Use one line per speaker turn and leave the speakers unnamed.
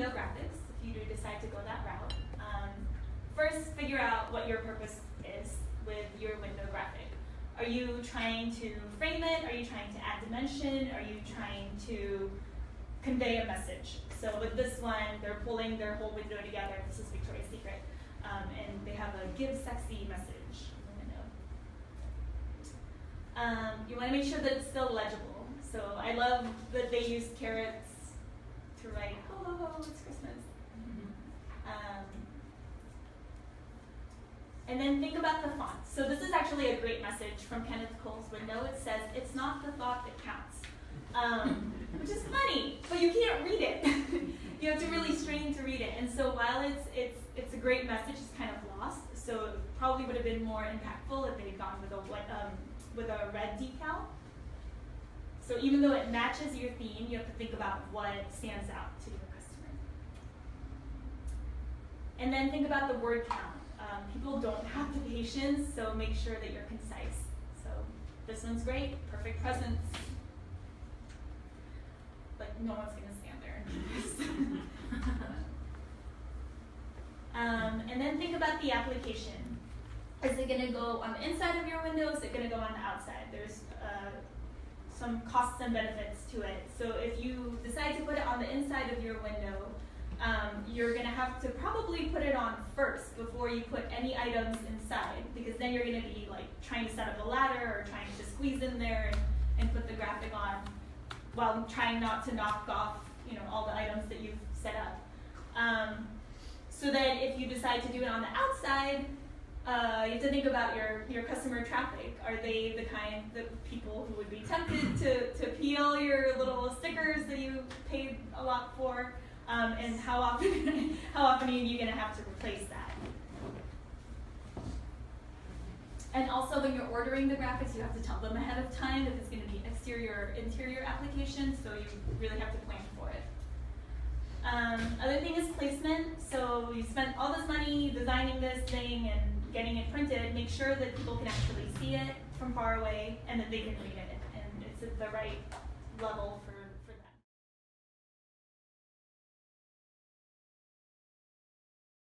window graphics, if you do decide to go that route, um, first figure out what your purpose is with your window graphic. Are you trying to frame it? Are you trying to add dimension? Are you trying to convey a message? So with this one, they're pulling their whole window together. This is Victoria's Secret. Um, and they have a give sexy message. Um, you want to make sure that it's still legible. So I love that they use carrots to write, ho ho ho, it's Christmas. Um, and then think about the font. So this is actually a great message from Kenneth Cole's window. It says, it's not the thought that counts. Um, which is funny, but you can't read it. you have to really strain to read it. And so while it's, it's, it's a great message, it's kind of lost. So it probably would have been more impactful if they had gone with a, um, with a red decal. So even though it matches your theme, you have to think about what stands out to your customer. And then think about the word count. Um, people don't have the patience, so make sure that you're concise. So this one's great, perfect presence. Like no one's gonna stand there and do this. um, and then think about the application. Is it gonna go on the inside of your window? Is it gonna go on the outside? There's uh, some costs and benefits to it. So if you decide to put it on the inside of your window, um, you're gonna have to probably put it on first before you put any items inside because then you're gonna be like trying to set up a ladder or trying to squeeze in there and, and put the graphic on while trying not to knock off you know all the items that you've set up. Um, so that if you decide to do it on the outside, uh, you have to think about your, your customer traffic. Are they the kind of people who would be tempted to, to peel your little stickers that you paid a lot for? Um, and how often how often are you going to have to replace that? And also, when you're ordering the graphics, you have to tell them ahead of time if it's going to be exterior or interior application, so you really have to plan for it. Um, other thing is placement. So you spent all this money designing this thing and getting it printed. Make sure that people can actually see it from far away and that they can read it and it's at the right level for